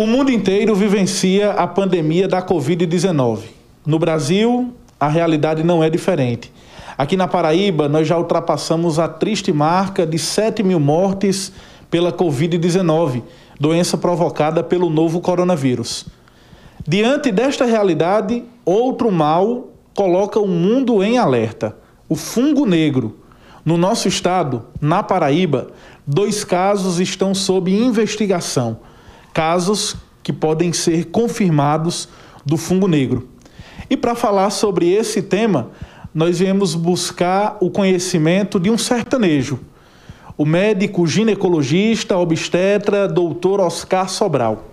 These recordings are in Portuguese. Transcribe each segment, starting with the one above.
O mundo inteiro vivencia a pandemia da Covid-19. No Brasil, a realidade não é diferente. Aqui na Paraíba, nós já ultrapassamos a triste marca de 7 mil mortes pela Covid-19, doença provocada pelo novo coronavírus. Diante desta realidade, outro mal coloca o mundo em alerta: o fungo negro. No nosso estado, na Paraíba, dois casos estão sob investigação casos que podem ser confirmados do fungo negro. E para falar sobre esse tema, nós viemos buscar o conhecimento de um sertanejo, o médico ginecologista, obstetra, doutor Oscar Sobral.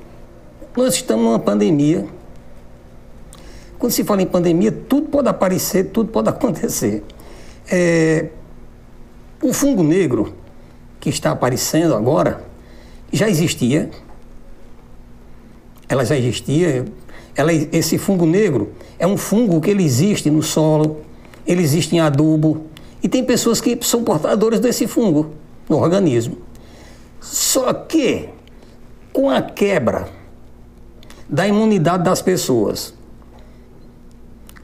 Nós estamos numa pandemia. Quando se fala em pandemia, tudo pode aparecer, tudo pode acontecer. É... O fungo negro que está aparecendo agora já existia, ela já existia. Ela, esse fungo negro é um fungo que ele existe no solo, ele existe em adubo, e tem pessoas que são portadoras desse fungo no organismo. Só que, com a quebra da imunidade das pessoas,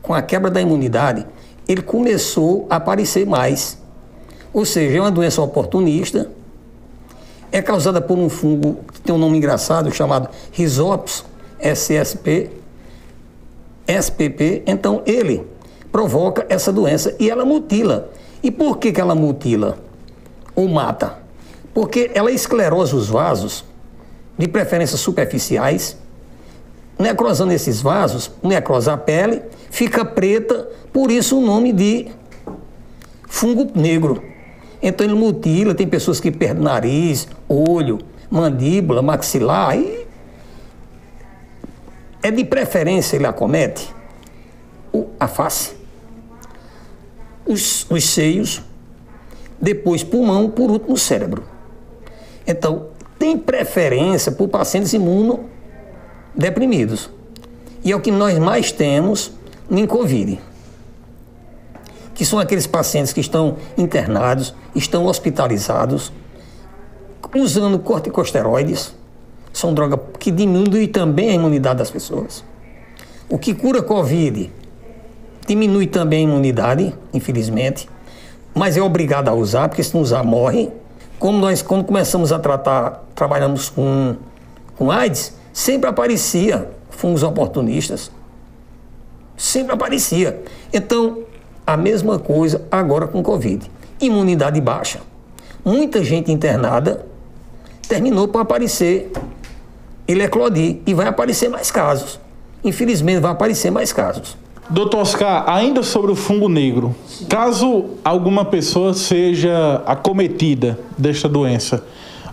com a quebra da imunidade, ele começou a aparecer mais. Ou seja, é uma doença oportunista é causada por um fungo que tem um nome engraçado chamado Rhizopus SSP, SPP. Então ele provoca essa doença e ela mutila. E por que, que ela mutila ou mata? Porque ela esclerosa os vasos, de preferência superficiais, necrosando esses vasos, necrosa a pele, fica preta, por isso o nome de fungo negro. Então ele mutila, tem pessoas que perdem nariz, olho, mandíbula, maxilar, e é de preferência ele acomete a face, os, os seios, depois pulmão, por último cérebro. Então, tem preferência por pacientes imunodeprimidos. E é o que nós mais temos em Covid que são aqueles pacientes que estão internados, estão hospitalizados, usando corticosteroides, são drogas que diminuem também a imunidade das pessoas. O que cura Covid diminui também a imunidade, infelizmente, mas é obrigado a usar, porque se não usar, morre. Como nós, quando começamos a tratar, trabalhamos com, com AIDS, sempre aparecia fungos oportunistas. Sempre aparecia. Então, a mesma coisa agora com Covid. Imunidade baixa. Muita gente internada terminou por aparecer ele eclodir e vai aparecer mais casos. Infelizmente, vai aparecer mais casos. Doutor Oscar, ainda sobre o fungo negro, caso alguma pessoa seja acometida desta doença,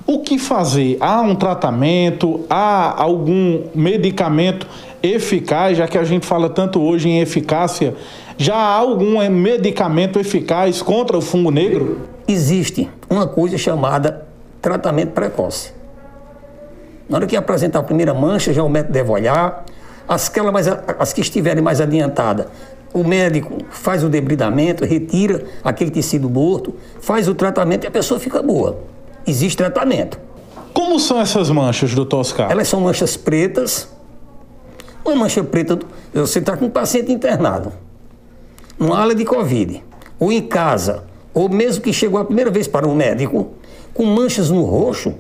o que fazer? Há um tratamento? Há algum medicamento eficaz, já que a gente fala tanto hoje em eficácia já há algum eh, medicamento eficaz contra o fungo negro? Existe uma coisa chamada tratamento precoce. Na hora que apresentar a primeira mancha, já o médico deve olhar. As que, mais, as que estiverem mais adiantadas, o médico faz o debridamento, retira aquele tecido morto, faz o tratamento e a pessoa fica boa. Existe tratamento. Como são essas manchas, doutor Oscar? Elas são manchas pretas. Uma mancha preta, você está com um paciente internado numa ala de Covid, ou em casa, ou mesmo que chegou a primeira vez para um médico, com manchas no rosto,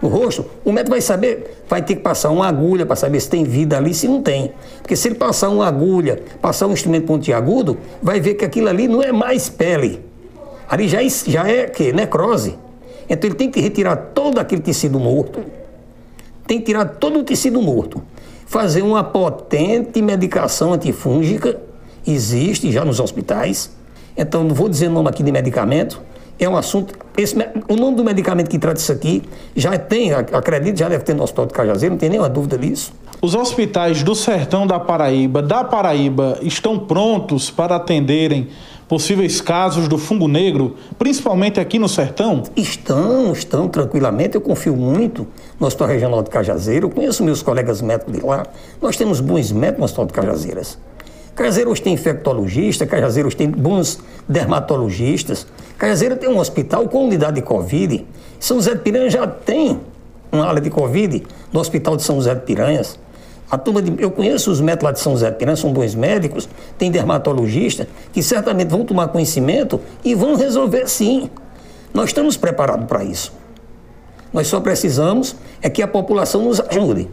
no rosto, o médico vai saber, vai ter que passar uma agulha para saber se tem vida ali, se não tem. Porque se ele passar uma agulha, passar um instrumento pontiagudo, vai ver que aquilo ali não é mais pele. Ali já é, já é que? Necrose. Então ele tem que retirar todo aquele tecido morto, tem que tirar todo o tecido morto, fazer uma potente medicação antifúngica existe já nos hospitais. Então, não vou dizer o nome aqui de medicamento, é um assunto. Esse, o nome do medicamento que trata isso aqui já tem, acredito, já deve ter no Hospital de Cajazeiro, não tem nenhuma dúvida disso. Os hospitais do sertão da Paraíba, da Paraíba, estão prontos para atenderem possíveis casos do fungo negro, principalmente aqui no sertão? Estão, estão tranquilamente. Eu confio muito no Hospital Regional de Cajazeiro. Eu conheço meus colegas médicos de lá. Nós temos bons médicos no Hospital de Cajazeiras. Cajazeiros tem infectologista, Cajazeiros tem bons dermatologistas. Cajazeiro tem um hospital com unidade de Covid. São José de Piranha já tem uma ala de Covid do Hospital de São José de Piranhas. A turma de, eu conheço os médicos lá de São José de Piranhas, são bons médicos, tem dermatologistas que certamente vão tomar conhecimento e vão resolver sim. Nós estamos preparados para isso. Nós só precisamos é que a população nos ajude.